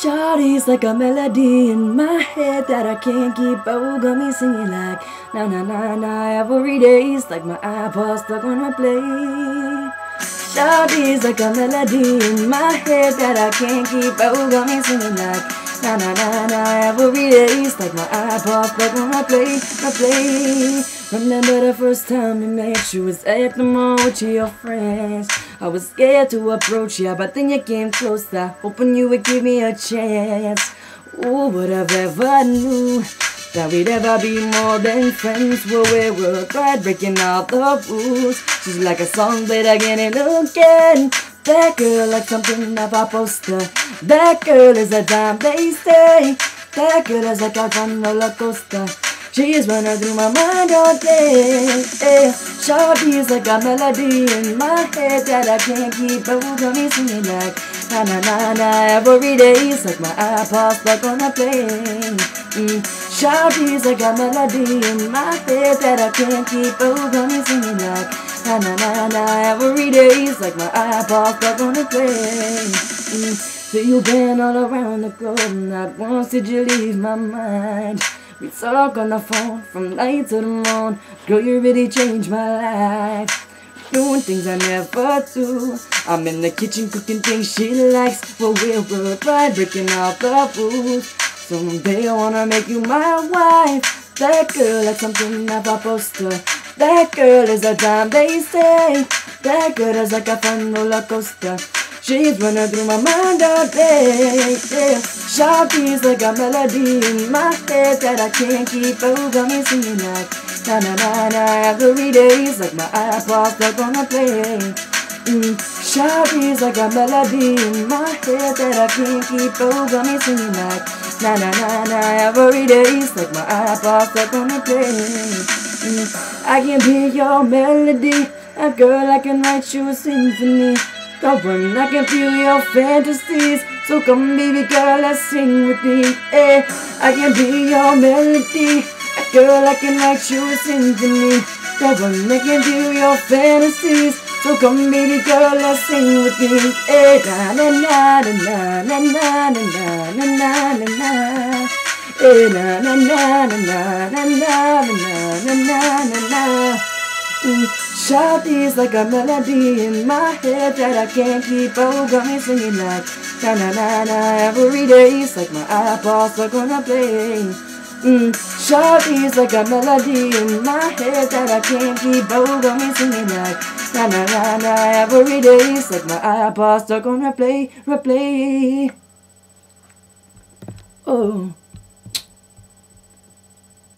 Shawty's like a melody in my head that I can't keep out. Got me singing like na na na na every day. It's like my iPod stuck on my replay. Shawty's like a melody in my head that I can't keep out. Got me singing like na na na na every day. It's like my iPod stuck on replay, replay. Remember the first time you met you was at the mall with your friends. I was scared to approach ya, but then you came closer, hoping you would give me a chance. Ooh, would have ever knew that we'd ever be more than friends. Well, we were glad breaking all the rules. She's like a song played again and again. That girl like something off a poster. That girl is a dime they say. That girl is like a roller coaster. She's running through my mind all day. Yeah. Shawty's like a melody in my head that I can't keep out. Got me singing like na na na na every day. It's like my iPod stuck on a plane. Mm. Shawty's like a melody in my head that I can't keep out. Got me singing like na na na na every day. It's like my iPod stuck on a plane. Mm. So you've been all around the globe, not once did you leave my mind. We talk on the phone from night to the morn. Girl, you really changed my life. Doing things I never do. I'm in the kitchen cooking things she likes. But we're worldwide breaking all the rules. Someday I wanna make you my wife. That girl like something off a poster. That girl is a dime they say. That girl is like a fun roller coaster. She's running through my mind all day. Yeah. Shawty's like a melody in my head that I can't keep. Got me singing like na na na na every day. It's like my iPod stuck on a play. Mm. Shawty's like a melody in my head that I can't keep. Got me singing like na na na na every day. It's like my iPod stuck on a play. Mm. I can be your melody. A girl I can write you a symphony. Covering, I can feel your fantasies. So come, baby girl, let's sing with me. Eh, I can be your melody. Girl, I can write you a symphony. Covering, I can feel your fantasies. So come, baby girl, let's sing with me. Eh, na na na na na na na na na na na na. Eh, na na na na na na na na na na na Mm. Shawty's like a melody in my head that I can't keep out. Got me singing like na na na na every day. It's like my iPod stuck on a play. Mm. Shawty's like a melody in my head that I can't keep out. Got me singing like na na na na every day. It's like my iPod stuck on replay, replay. Oh.